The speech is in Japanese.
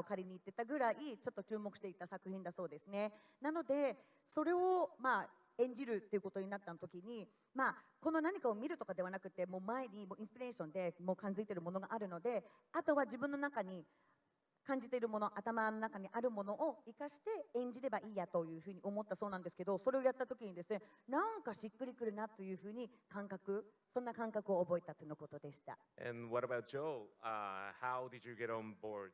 を借りに行ってたぐらいちょっと注目していた作品だそうですね。なのでそれをまあ演じるっていうことになった時に、まあ、この何かを見るとかではなくてもう前にもうインスピレーションでもう感づいているものがあるのであとは自分の中に感じているもの頭の中にあるものを生かして演じればいいやというふうに思ったそうなんですけどそれをやった時にですねなんかしっくりくるなというふうに感覚そんな感覚を覚えたとのことでした。And what about Joe? Uh, how did you get on board?